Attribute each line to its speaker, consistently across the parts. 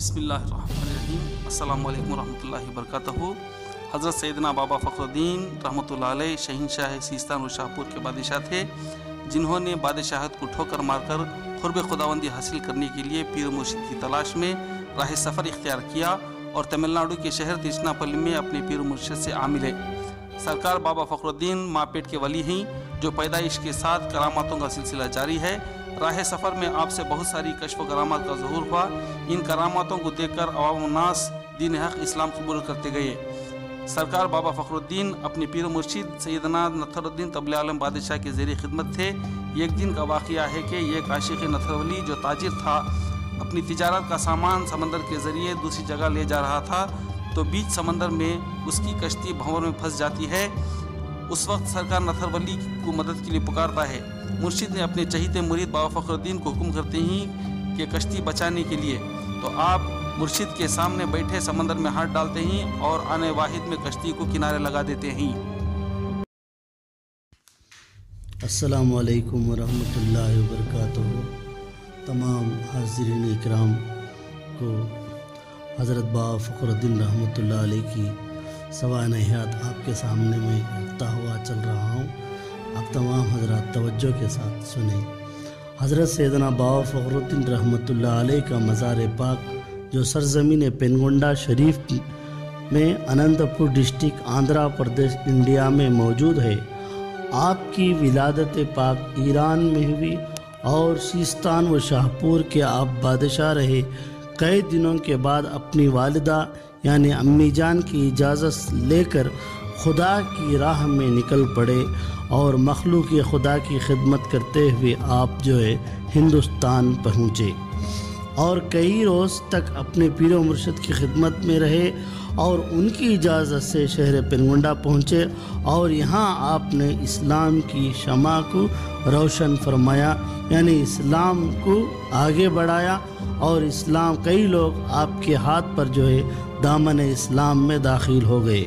Speaker 1: بسم اللہ الرحمن الرحیم السلام علیکم ورحمۃ اللہ وبرکاتہ حضرت سیدنا بابا فخر الدین رحمۃ اللہ علیہ شہین شاہ سیستان و شاہپور کے بادشاہ تھے جنہوں نے بادشاہت کو ٹھوکر مار کر قرب خداوندی حاصل کرنے کے لیے پیر مرشد کی تلاش میں راہ سفر اختیار کیا اور تمل ناڈو کے شہر ترچنا پلی میں اپنے پیر مرشد سے عامل ہے سرکار بابا فخر الدین ماں پیٹ کے ولی ہیں جو پیدائش کے ساتھ کراماتوں کا سلسلہ جاری ہے راہ سفر میں آپ سے بہت ساری کشف و کرامات کا ظہور ہوا۔ ان کراماتوں کو دیکھ کر عوام الناس دین حق اسلام قبول کرتے گئے۔ سرکار بابا فخر الدین اپنے پیر مرشد سیدنا نتھر الدین طبل عالم بادشاہ کے زیر خدمت تھے۔ ایک دن کا واقعہ ہے کہ ایک عاشق نتھر ولی جو تاجر تھا، اپنی تجارت کا سامان سمندر کے ذریعے دوسری جگہ لے جا رہا تھا۔ تو بیچ سمندر میں اس کی کشتی بھنور میں پھنس جاتی ہے۔ اس وقت سرکار نتھر ولی کو مدد کے لیے پکارتا ہے۔ مرشد نے اپنے چہیتے مرید بابا فخر الدین کو حکم کرتے ہیں کہ کشتی بچانے کے لیے۔ تو آپ مرشد کے سامنے بیٹھے سمندر میں ہاتھ ڈالتے ہیں اور آنے واحد میں کشتی کو کنارے لگا دیتے ہیں۔
Speaker 2: السلام علیکم ورحمۃ اللہ وبرکاتہ۔ تمام حاضرین اکرام کو حضرت با فخر الدین رحمۃ اللہ علیہ کی سوانح حیات آپ کے سامنے میں رکھتا ہوا چل رہا ہوں۔ آپ تمام حضرات توجہ کے ساتھ سنیں۔ حضرت سیدنا بابا فخر الدین رحمۃ اللہ علیہ کا مزار پاک، جو سرزمین پینگونڈا شریف میں اننت پور ڈسٹرکٹ آندھرا پردیش، انڈیا میں موجود ہے، آپ کی ولادت پاک ایران میں ہوئی اور سیستان و شاہپور کے آپ بادشاہ رہے۔ کئی دنوں کے بعد اپنی والدہ یعنی امی جان کی اجازت لے کر خدا کی راہ میں نکل پڑے اور مخلوق خدا کی خدمت کرتے ہوئے آپ جو ہے ہندوستان پہنچے۔ اور کئی روز تک اپنے پیر و مرشد کی خدمت میں رہے اور ان کی اجازت سے شہر پنگنڈا پہنچے اور یہاں آپ نے اسلام کی شمع کو روشن فرمایا یعنی اسلام کو آگے بڑھایا اور اسلام، کئی لوگ آپ کے ہاتھ پر جو ہے دامن اسلام میں داخل ہو گئے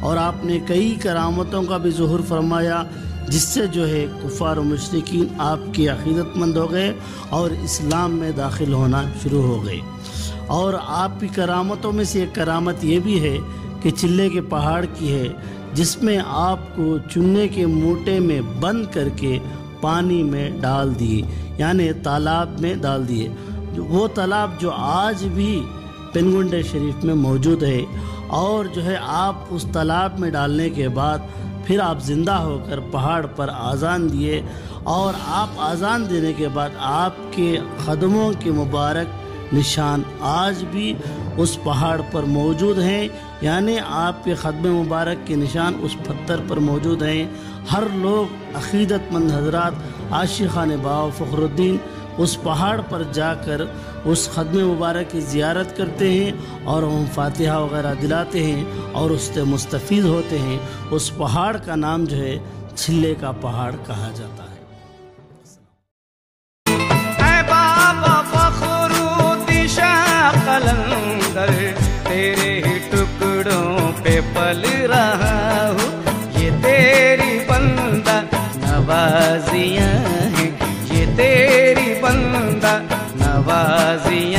Speaker 2: اور آپ نے کئی کرامتوں کا بھی ظہور فرمایا جس سے جو ہے کفار و مشرقین آپ کے عقیدت مند ہو گئے اور اسلام میں داخل ہونا شروع ہو گئے۔ اور آپ کی کرامتوں میں سے ایک کرامت یہ بھی ہے کہ چلے کے پہاڑ کی ہے، جس میں آپ کو چننے کے موٹے میں بند کر کے پانی میں ڈال دیے یعنی تالاب میں ڈال دیے۔ وہ تالاب جو آج بھی پنگنڈے شریف میں موجود ہے، اور جو ہے آپ اس تالاب میں ڈالنے کے بعد پھر آپ زندہ ہو کر پہاڑ پر آزان دیے اور آپ آزان دینے کے بعد آپ کے قدموں کے مبارک نشان آج بھی اس پہاڑ پر موجود ہیں۔ یعنی آپ کے قدم مبارک کے نشان اس پتھر پر موجود ہیں۔ ہر لوگ عقیدت مند حضرات عاشقان باو فخر الدین اس پہاڑ پر جا کر اس قدم مبارک کی زیارت کرتے ہیں اور ہم فاتحہ وغیرہ دلاتے ہیں اور اس سے مستفید ہوتے ہیں۔ اس پہاڑ کا نام جو ہے، چھلے کا پہاڑ کہا جاتا ہے۔
Speaker 3: اے بابا فخر قلندر، تیرے ہی ٹکڑوں پہ پل رہا ہوں۔ یہ تیری بندہ نوازیاں ہیں۔ یہ تیری نوازیاں